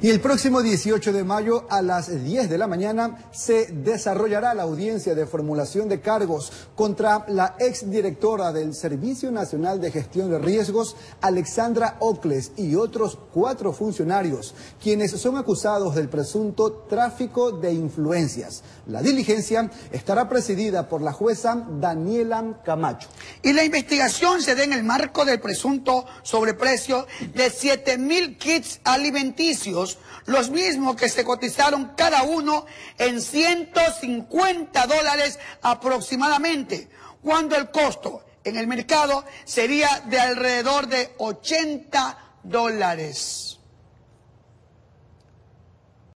Y el próximo 18 de mayo a las 10 de la mañana se desarrollará la audiencia de formulación de cargos contra la exdirectora del Servicio Nacional de Gestión de Riesgos, Alexandra Ocles, y otros cuatro funcionarios, quienes son acusados del presunto tráfico de influencias. La diligencia estará presidida por la jueza Daniela Camacho. Y la investigación se da en el marco del presunto sobreprecio de 7 mil kits alimenticios los mismos que se cotizaron cada uno en 150 dólares aproximadamente, cuando el costo en el mercado sería de alrededor de 80 dólares.